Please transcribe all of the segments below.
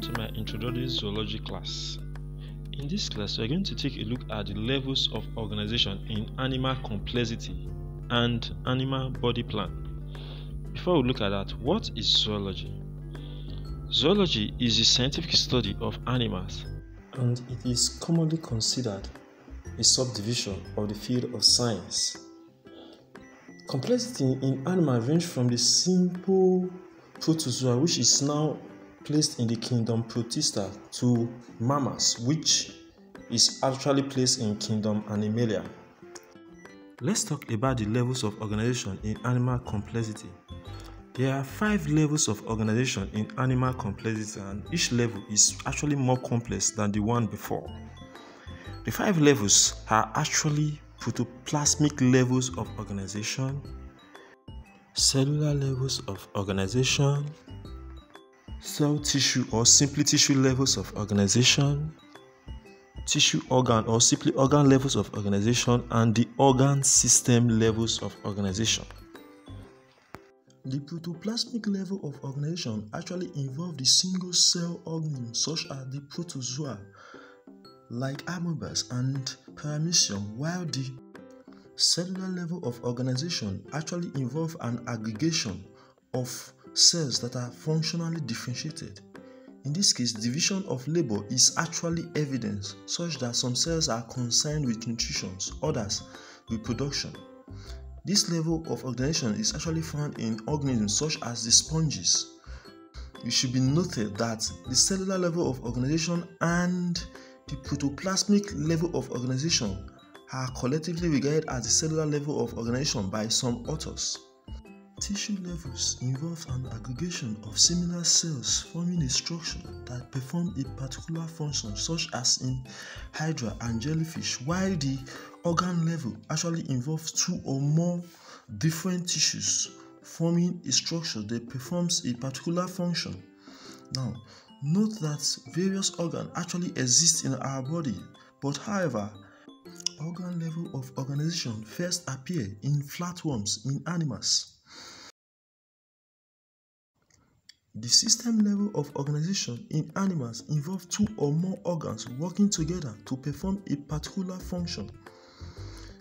Welcome to my introductory zoology class. In this class, we are going to take a look at the levels of organization in animal complexity and animal body plan. Before we look at that, what is zoology? Zoology is the scientific study of animals and it is commonly considered a subdivision of the field of science. Complexity in animals range from the simple protozoa, which is now placed in the kingdom Protista, to mammals, which is actually placed in kingdom Animalia. Let's talk about the levels of organization in animal complexity. There are five levels of organization in animal complexity, and each level is actually more complex than the one before. The five levels are actually protoplasmic levels of organization, cellular levels of organization, cell tissue or simply tissue levels of organization, tissue organ or simply organ levels of organization, and the organ system levels of organization. The protoplasmic level of organization actually involves the single cell organisms such as the protozoa like amoebas and paramecium, while the cellular level of organization actually involves an aggregation of cells that are functionally differentiated. In this case, division of labor is actually evidence such that some cells are concerned with nutrition, others with production. This level of organization is actually found in organisms such as the sponges. It should be noted that the cellular level of organization and the protoplasmic level of organization are collectively regarded as the cellular level of organization by some authors. Tissue levels involve an aggregation of similar cells forming a structure that perform a particular function such as in hydra and jellyfish while the organ level actually involves two or more different tissues forming a structure that performs a particular function. Now, Note that various organs actually exist in our body, but however, organ level of organization first appear in flatworms in animals. The system level of organization in animals involves two or more organs working together to perform a particular function.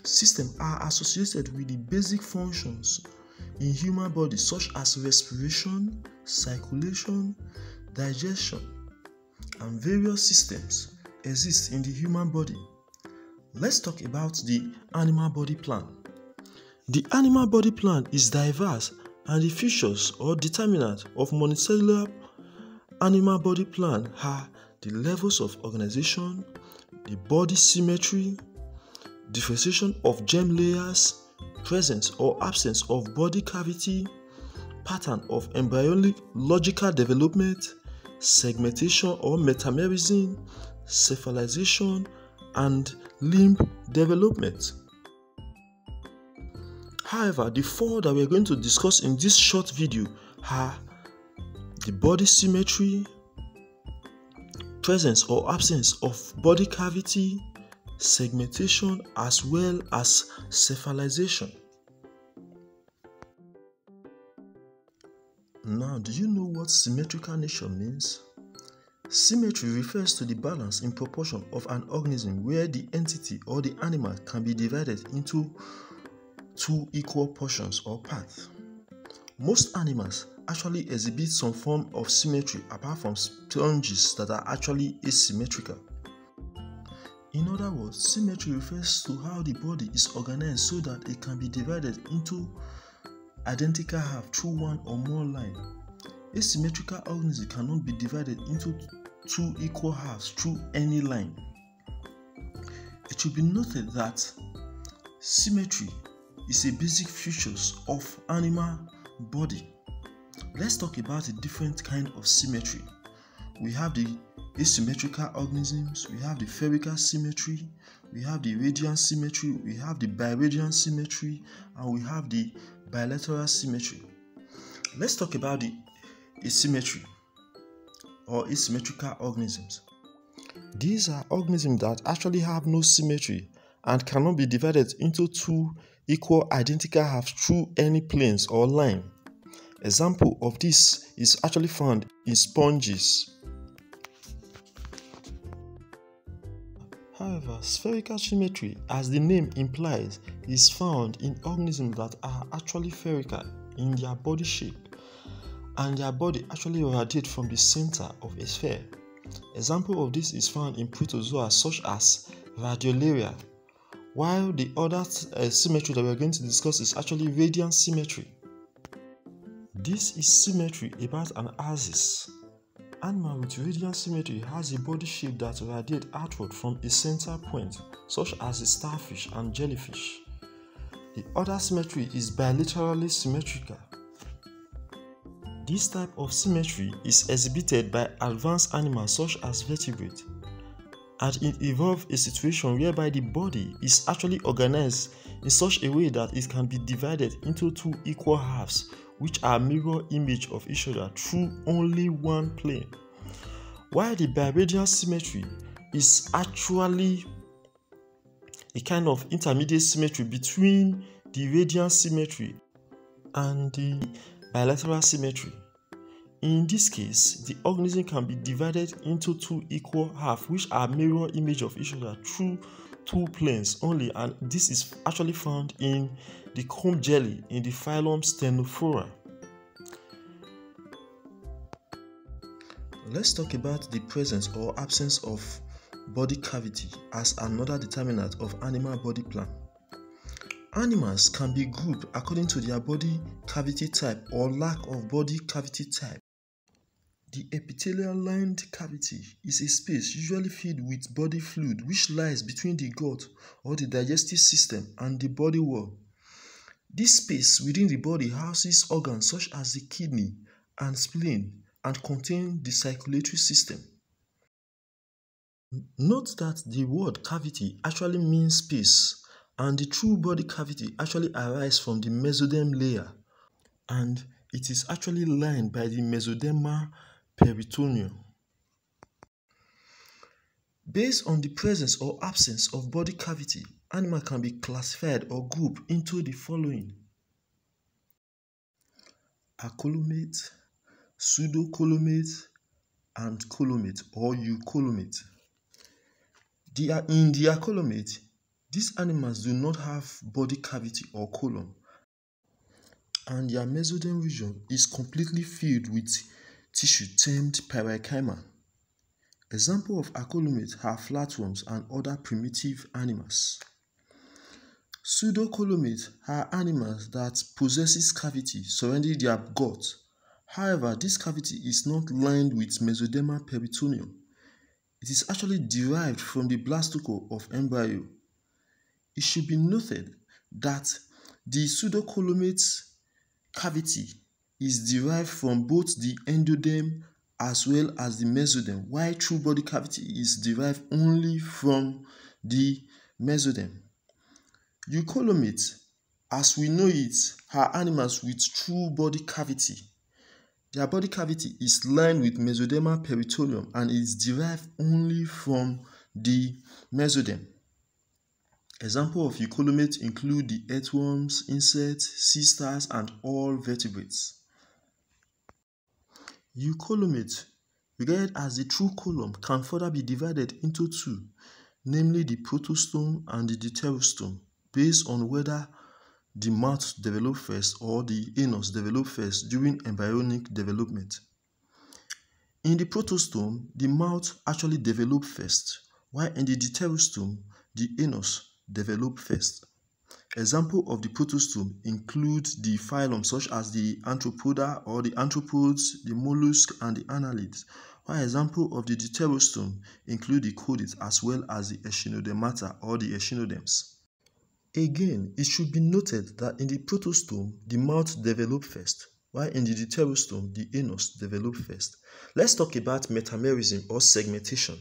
Systems are associated with the basic functions in human body such as respiration, circulation, digestion, and various systems exist in the human body. Let's talk about the animal body plan. The animal body plan is diverse and the features or determinants of monocellular animal body plan are the levels of organization, the body symmetry, differentiation of germ layers, presence or absence of body cavity, pattern of embryonic logical development, segmentation or metamerism, cephalization, and limb development. However, the four that we're going to discuss in this short video are the body symmetry, presence or absence of body cavity, segmentation, as well as cephalization. Now, do you know what symmetrical nature means? Symmetry refers to the balance in proportion of an organism where the entity or the animal can be divided into two equal portions or parts. Most animals actually exhibit some form of symmetry apart from sponges that are actually asymmetrical. In other words, symmetry refers to how the body is organized so that it can be divided into identical halves through one or more lines. Asymmetrical organisms cannot be divided into two equal halves through any line. It should be noted that symmetry is a basic feature of animal body. Let's talk about a different kind of symmetry. We have the asymmetrical organisms, we have the spherical symmetry, we have the radiant symmetry, we have the biradiant symmetry, and we have the bilateral symmetry. Let's talk about the asymmetry or asymmetrical organisms. These are organisms that actually have no symmetry and cannot be divided into two equal identical have through any planes or line. Example of this is actually found in sponges. However, spherical symmetry, as the name implies, is found in organisms that are actually spherical in their body shape and their body actually radiates from the center of a sphere. Example of this is found in protozoa such as Radiolaria, while the other uh, symmetry that we are going to discuss is actually radiant symmetry. This is symmetry about an axis. Animal with radiant symmetry has a body shape that radiates outward from a center point, such as a starfish and jellyfish. The other symmetry is bilaterally symmetrical. This type of symmetry is exhibited by advanced animals such as vertebrates and it involves a situation whereby the body is actually organized in such a way that it can be divided into two equal halves which are mirror image of each other through only one plane. While the biradial symmetry is actually a kind of intermediate symmetry between the radial symmetry and the bilateral symmetry in this case, the organism can be divided into two equal halves which are mirror image of each other through two planes only and this is actually found in the comb jelly in the phylum Ctenophora. Let's talk about the presence or absence of body cavity as another determinant of animal body plan. Animals can be grouped according to their body cavity type or lack of body cavity type. The epithelial-lined cavity is a space usually filled with body fluid which lies between the gut or the digestive system and the body wall. This space within the body houses organs such as the kidney and spleen and contains the circulatory system. Note that the word cavity actually means space and the true body cavity actually arises from the mesoderm layer and it is actually lined by the mesodermal peritoneum. Based on the presence or absence of body cavity, animal can be classified or grouped into the following. Acoelomate, pseudocoelomate, and coelomate or eucoelomate. They are in the acoelomate, these animals do not have body cavity or coelom, and their mesoderm region is completely filled with tissue termed parenchyma. Example of acoelomates are flatworms and other primitive animals. Pseudocoelomates are animals that possesses cavity surrounding their gut. However, this cavity is not lined with mesodermal peritoneum. It is actually derived from the blastocoel of embryo. It should be noted that the pseudocoelomate cavity is derived from both the endoderm as well as the mesoderm, while true body cavity is derived only from the mesoderm. Eucoelomates, as we know it, are animals with true body cavity. Their body cavity is lined with mesodermal peritoneum and is derived only from the mesoderm. Example of eucoelomates include the earthworms, insects, sea stars, and all vertebrates. Eucoelomate, regarded as the true coelom, can further be divided into two, namely the protostome and the deuterostome, based on whether the mouth develops first or the anus develops first during embryonic development. In the protostome, the mouth actually develops first, while in the deuterostome, the anus develops first. Examples of the protostome include the phylum such as the Arthropoda or the arthropods, the mollusks, and the annelids, while examples of the deuterostome include the chordates as well as the echinodermata or the echinoderms. Again, it should be noted that in the protostome, the mouth developed first, while in the deuterostome, the anus developed first. Let's talk about metamerism or segmentation.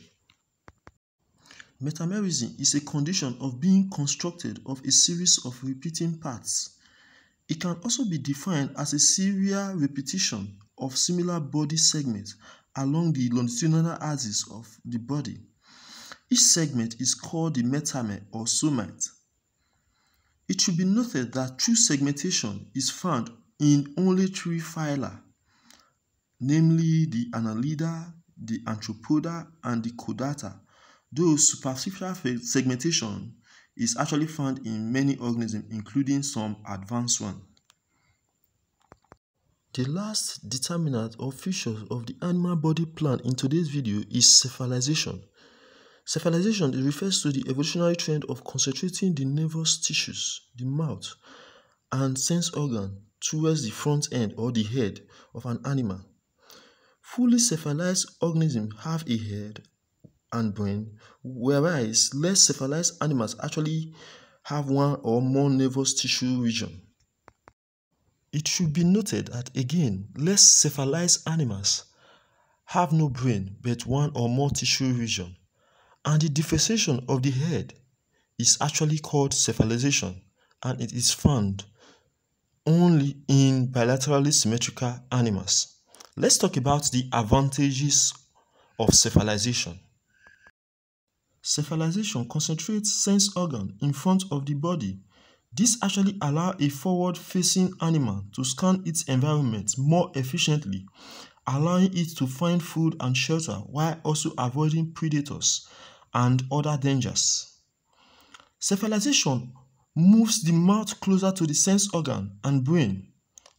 Metamerism is a condition of being constructed of a series of repeating parts. It can also be defined as a serial repetition of similar body segments along the longitudinal axis of the body. Each segment is called the metamer or somite. It should be noted that true segmentation is found in only three phyla, namely the Annelida, the Arthropoda, and the Chordata, though superficial segmentation is actually found in many organisms, including some advanced ones. The last determinant or feature of the animal body plan in today's video is cephalization. Cephalization refers to the evolutionary trend of concentrating the nervous tissues, the mouth, and sense organ towards the front end or the head of an animal. Fully cephalized organisms have a head and brain, whereas less cephalized animals actually have one or more nervous tissue region. It should be noted that again, less cephalized animals have no brain but one or more tissue region, and the differentiation of the head is actually called cephalization and it is found only in bilaterally symmetrical animals. Let's talk about the advantages of cephalization. Cephalization concentrates sense organ in front of the body. This actually allows a forward-facing animal to scan its environment more efficiently, allowing it to find food and shelter while also avoiding predators and other dangers. Cephalization moves the mouth closer to the sense organ and brain.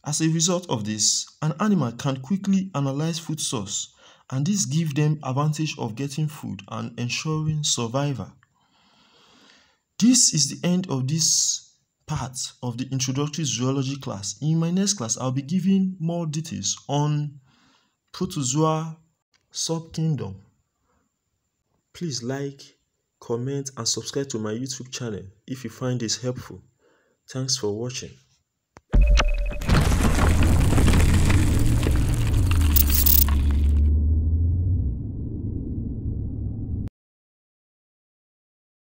As a result of this, an animal can quickly analyze food source and this gives them advantage of getting food and ensuring survival. This is the end of this part of the introductory zoology class. In my next class, I'll be giving more details on protozoa subkingdom. Please like, comment and subscribe to my YouTube channel if you find this helpful. Thanks for watching.